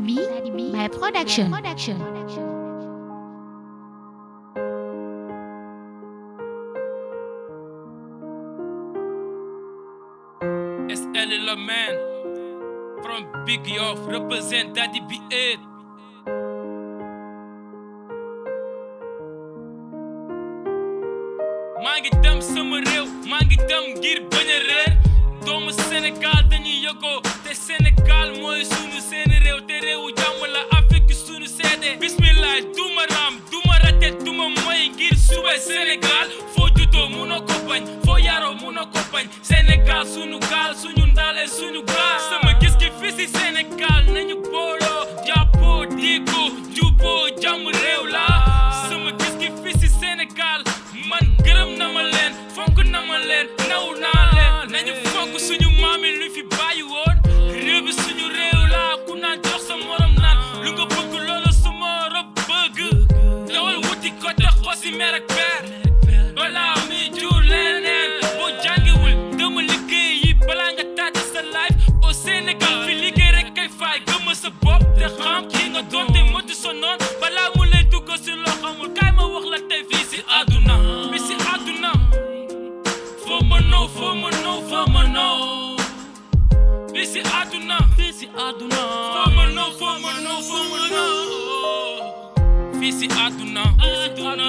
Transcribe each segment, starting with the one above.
B by production. production. It's Ellie Laman from Big Yoff represent Daddy B 8. maa ngi dem sama réew maa ngi dem Sénégal dañuy yëgoo te Sénégal mooy sunu Sénégal. Sénégal foo juddoo munoo ko bañ foo yaroo a ko bañ Sénégal sunu gaal suñu ndaal et gaal sama gis gi fii si Sénégal nañu booloo jàppoo diiku juboo jàmm réew la sama gis gi fii si Sénégal man gërëm na leen fonk na leen naw naa leen nañu fonk suñu maam lu fi bàyyi woon réew bi suñu réew la ku naan jox sa morom naan lu nga bëgg loolu su ma dawal wuti ko jox ko si mer balaa mi jur leneen boo jàngiwul dama liggéey yi balaa nga tàdd sa life au Sénégal fi liggéey rek kay faay gëma sa bopp te xam ki nga doon te motu sa noon balaa mu lay dugg si loo xamul kaay ma wax la tey fii si àdduna mi si àdduna foo ma noo foo ma noo foo ma noo fii si àdduna fii si àdduna foo ma noo foo ma noo foo ma noo fii si àdduna àdduna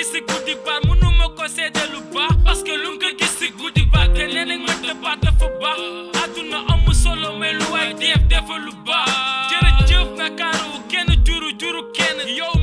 gis si ko seede lu baax parce que lu nga gis si guddi baar te nee nañ ma dëppaat baax àdduna amul solo may lu waay def defa lu baax jërëjëf nga kaaru kenn juru juru kenn yow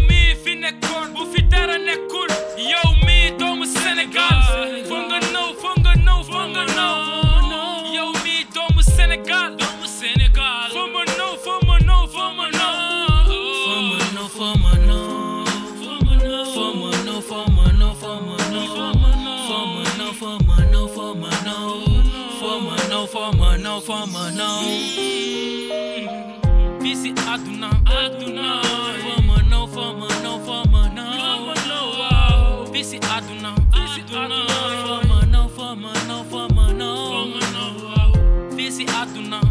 former, no former, no. Visit Aduna, Aduna. Former, no former, no former, no. Visit Aduna, Aduna. Former, no former, no former, no. Visit Aduna.